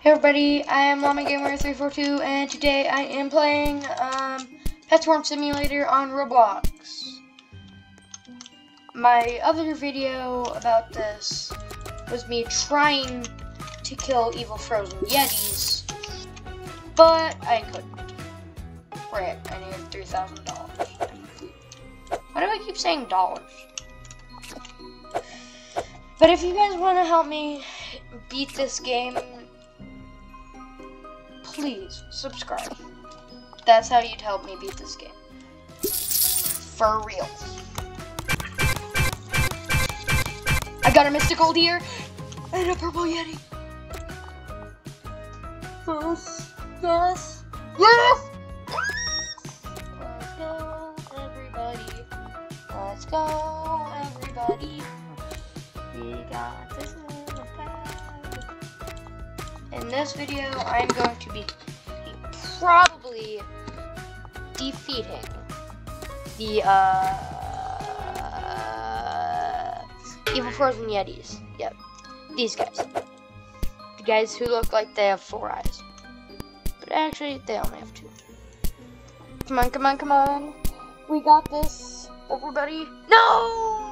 Hey everybody, I am Llama Gamer 342 and today I am playing um, Pet Swarm Simulator on Roblox. My other video about this was me trying to kill evil frozen yetis, but I couldn't. Right, I needed $3,000. Why do I keep saying dollars? But if you guys want to help me beat this game, please subscribe. That's how you'd help me beat this game. For real. I got a mystical deer and a purple yeti. Yes, yes, yes! Let's go, everybody. Let's go, everybody. We got this. In this video, I'm going to be probably defeating the uh, evil frozen yetis. Yep, these guys. The guys who look like they have four eyes, but actually they only have two. Come on, come on, come on. We got this, everybody. No!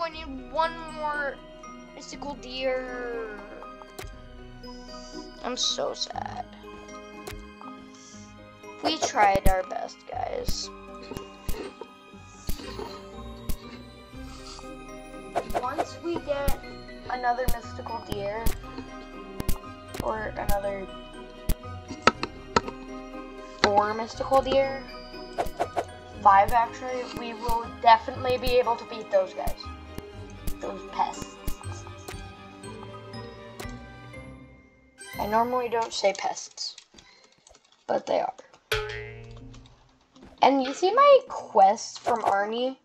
I need one more mystical deer. I'm so sad. We tried our best, guys. Once we get another mystical deer, or another four mystical deer, five actually, we will definitely be able to beat those guys. Those pests. I normally don't say pests, but they are. And you see my quest from Arnie?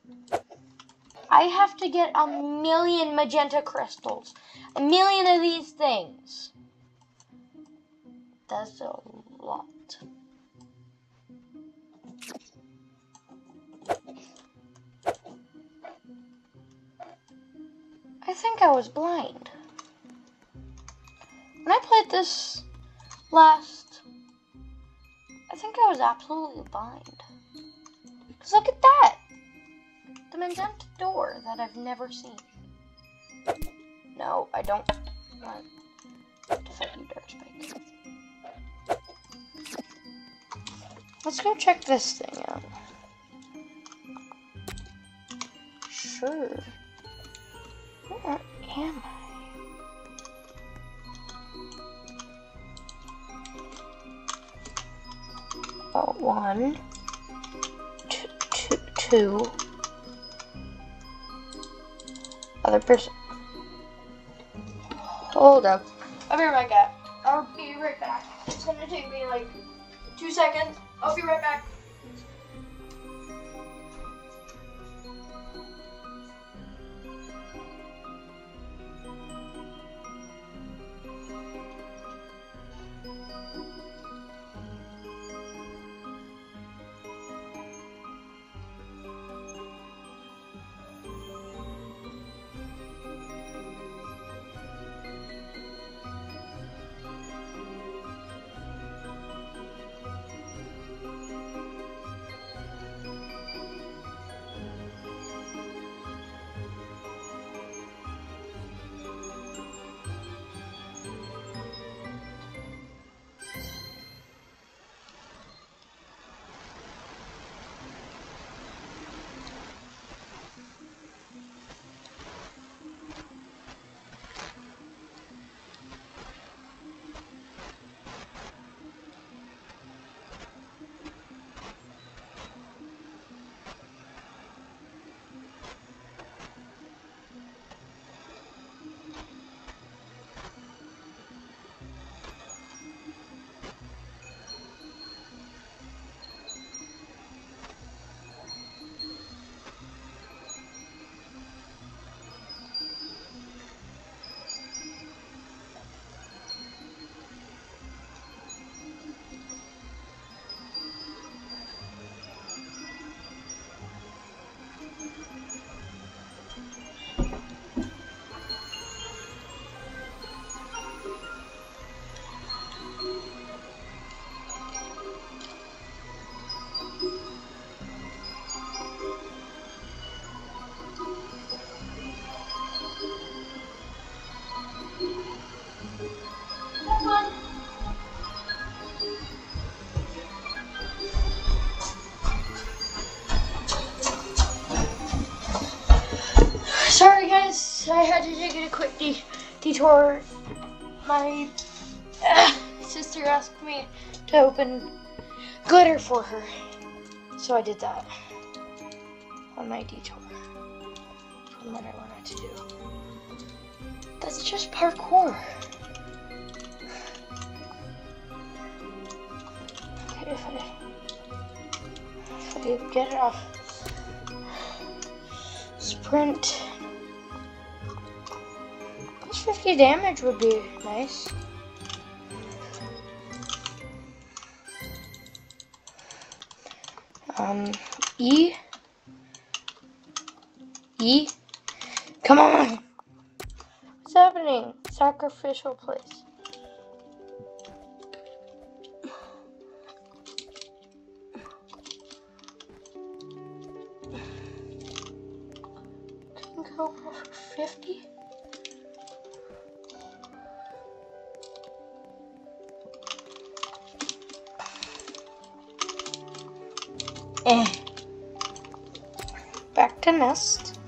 I have to get a million magenta crystals. A million of these things. That's a lot. I think I was blind. When I played this last, I think I was absolutely blind. Because look at that! The magenta door that I've never seen. No, I don't want to fight you, Dark Spike. Let's go check this thing out. Sure. Where am I? Oh, one, two, two, two. Other person. Hold up. I'll be right back. I'll be right back. It's gonna take me like two seconds. I'll be right back. My uh, sister asked me to open glitter for her, so I did that on my detour from what I wanted to do. That's just parkour. Okay, if I, if I get it off. Sprint. Plus 50 damage would be nice. Um, E. E. Come on. What's happening? Sacrificial place. Can go for 50? Eh. Back to nest.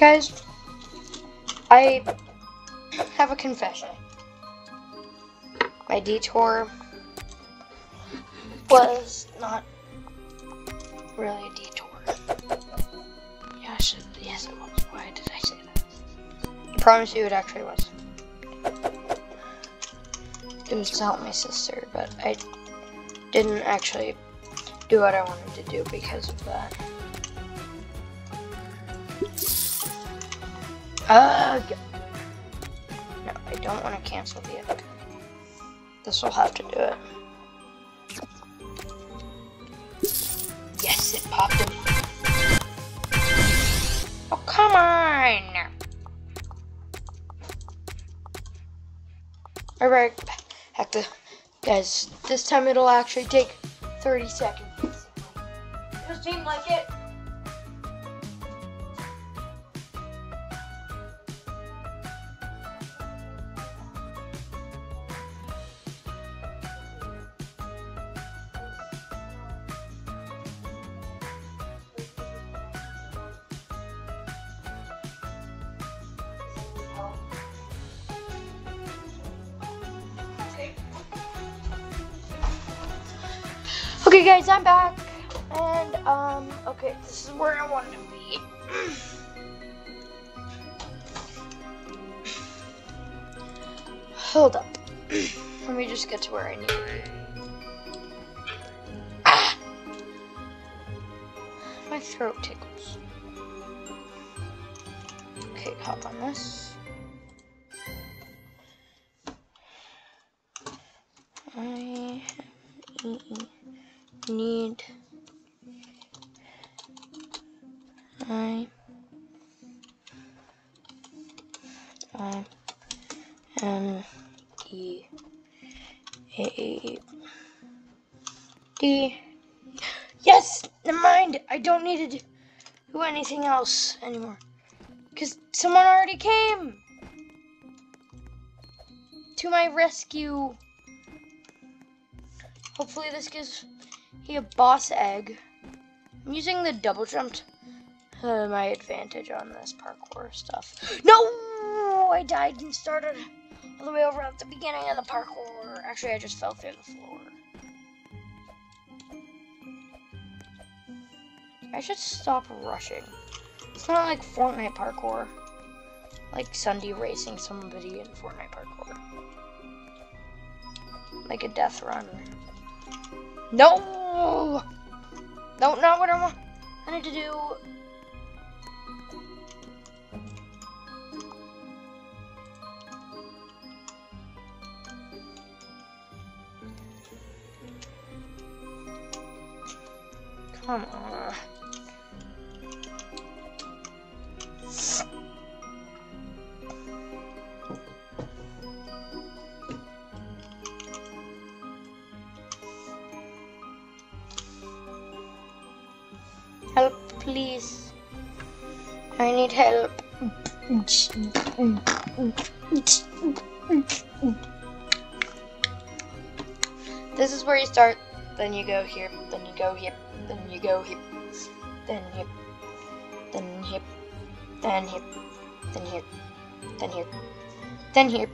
Guys, I have a confession. My detour was not really a detour. Yeah, I should, yes, it was. Why did I say that? I promise you it actually was. It was to help my sister, but I didn't actually do what I wanted to do because of that. Ugh. No, I don't want to cancel the egg. This will have to do it. Yes, it popped in. Oh, come on! Alright, back to guys. This time it'll actually take 30 seconds. Does it seem like it? Guys, I'm back, and um, okay, this is where I wanted to be. Hold up. Let me just get to where I need to be. Ah! My throat tickles. Okay, hop on this. I don't need to do anything else anymore. Because someone already came to my rescue. Hopefully this gives me a boss egg. I'm using the double jump to uh, my advantage on this parkour stuff. No! I died and started all the way over at the beginning of the parkour. Actually, I just fell through the floor. I should stop rushing. It's not like Fortnite parkour. Like Sunday racing somebody in Fortnite parkour. Like a death run. No! No, not what I want. I need to do. Come on. I need help. This is where you start then you go here, then you go here, then you go here, then here, then here, then here, then here, then here, then here.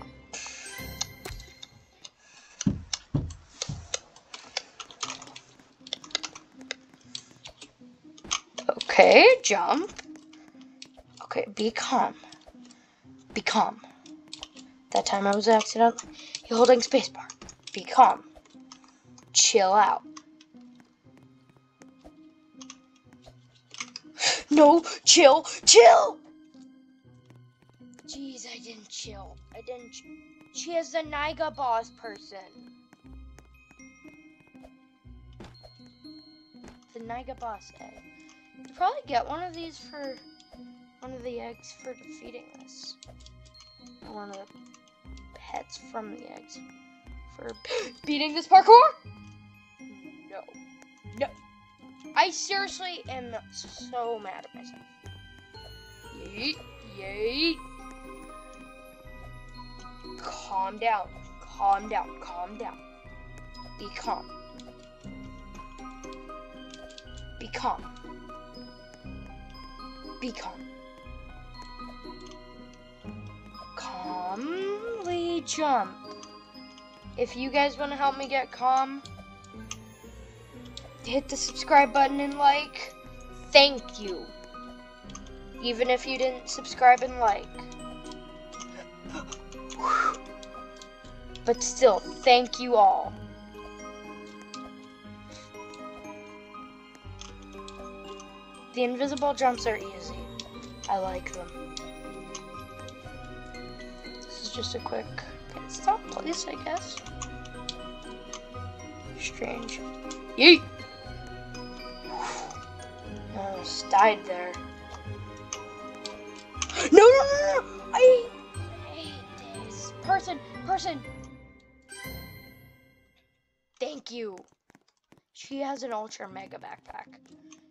Okay, jump. Okay, be calm. Be calm. That time I was accidentally holding spacebar. Be calm. Chill out. No, chill, chill! Jeez, I didn't chill. I didn't. She is the Niga boss person. The Niga boss egg. Eh. You probably get one of these for one of the eggs for defeating this. Or one of the pets from the eggs for beating this parkour? No. No. I seriously am so mad at myself. Yeet, yeet. Calm down. Calm down. Calm down. Be calm. Be calm. Be calm. Calmly jump. If you guys want to help me get calm, hit the subscribe button and like. Thank you. Even if you didn't subscribe and like. But still, thank you all. The invisible jumps are easy. I like them. Just a quick pit stop place, I guess. Strange. Yeet! Oh, I almost died there. No, no, no, no! I hate this. Person, person! Thank you. She has an ultra mega backpack.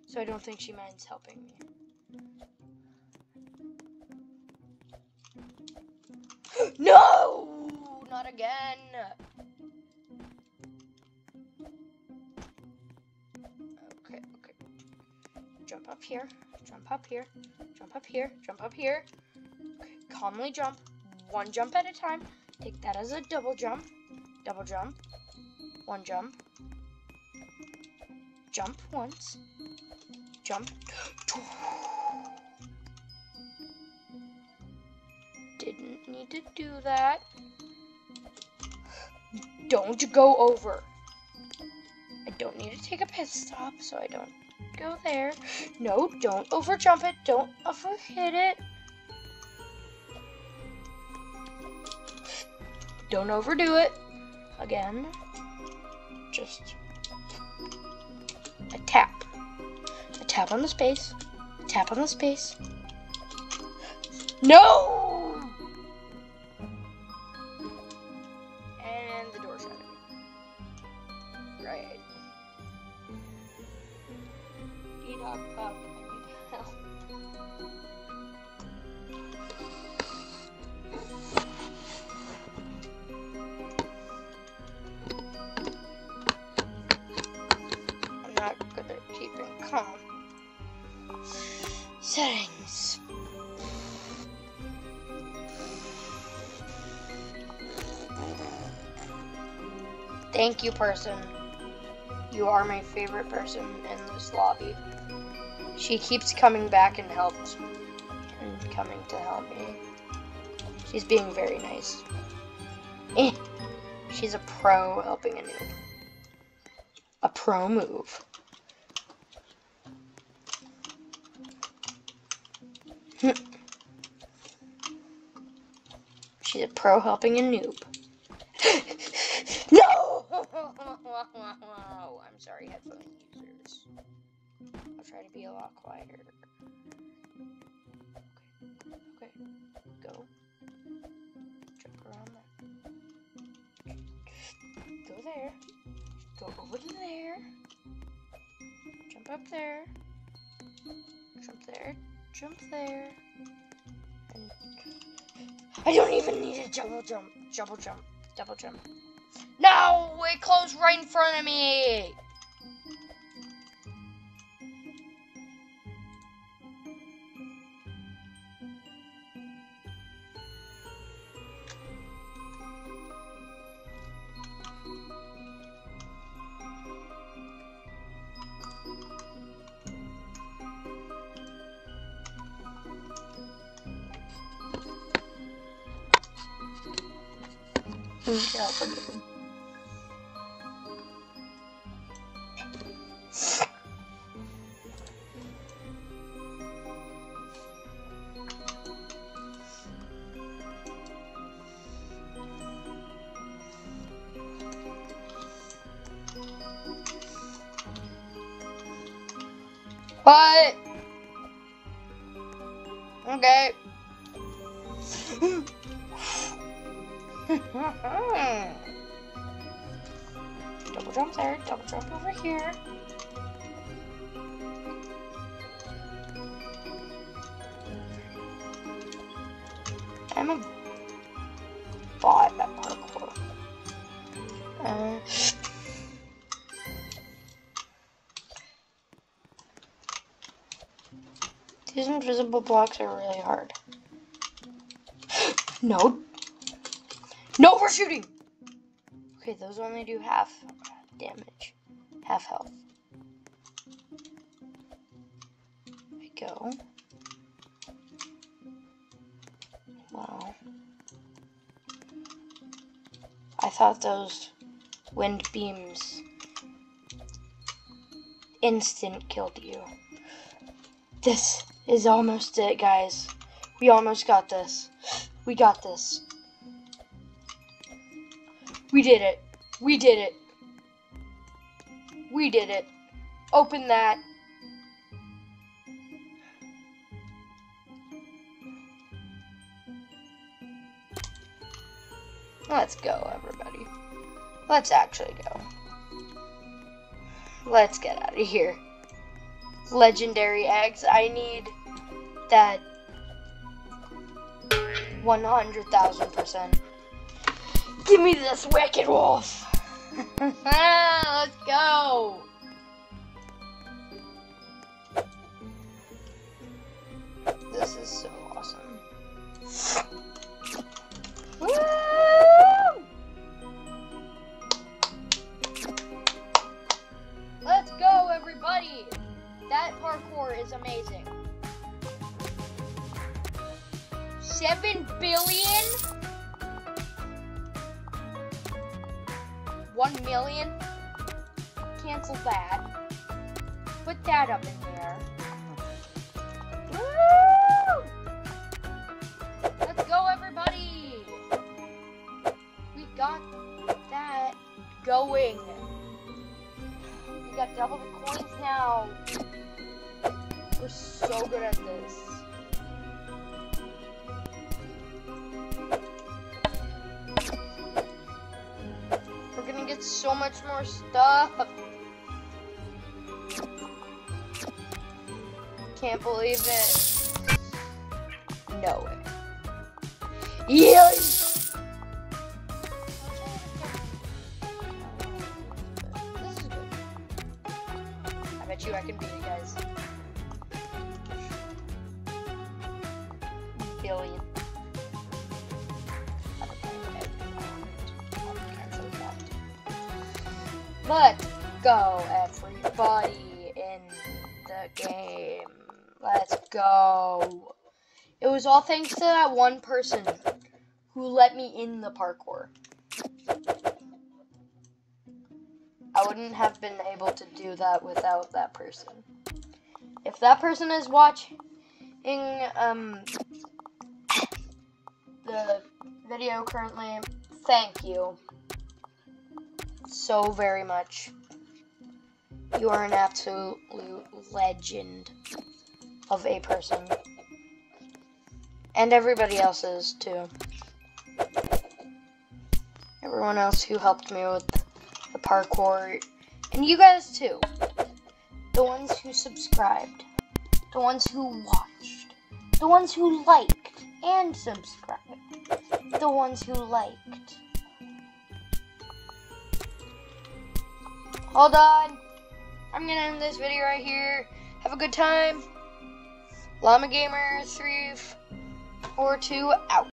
So I don't think she minds helping me. No! Not again! Okay, okay. Jump up here, jump up here, jump up here, jump up here. Okay, calmly jump. One jump at a time. Take that as a double jump. Double jump. One jump. Jump once jump. Need to do that. Don't go over. I don't need to take a pit stop, so I don't go there. No, don't over jump it. Don't over hit it. Don't overdo it. Again. Just a tap A tap on the space, tap on the space. No! Thank you, person. You are my favorite person in this lobby. She keeps coming back and helps and coming to help me. She's being very nice. Eh. She's a pro helping a noob. A pro move. She's a pro helping a noob. I'm sorry, headphone users. I'll try to be a lot quieter. Okay, okay, go. Jump around there. Go there. Go over there. Jump up there. Jump there jump there. And I don't even need a double jump, double jump, double jump. No, it closed right in front of me. Yeah, What? Okay. double jump there, double jump over here. These invisible blocks are really hard. no. No, we're shooting! Okay, those only do half damage. Half health. We go. Wow. I thought those wind beams instant killed you. This is almost it, guys. We almost got this. We got this. We did it. We did it. We did it. Open that. Let's go, everybody. Let's actually go. Let's get out of here. Legendary eggs. I need that 100,000%. Give me this wicked wolf. Let's go. This is so going. We got double the coins now. We're so good at this. We're gonna get so much more stuff. Can't believe it. No way. Yes! Let's go, everybody in the game. Let's go. It was all thanks to that one person who let me in the parkour. I wouldn't have been able to do that without that person. If that person is watching um the video currently, thank you so very much. You are an absolute legend of a person. And everybody else is too. Everyone else who helped me with the parkour. And you guys too. The ones who subscribed. The ones who watched. The ones who liked and subscribed the ones who liked. Hold on. I'm gonna end this video right here. Have a good time. Llama Gamer 342 out.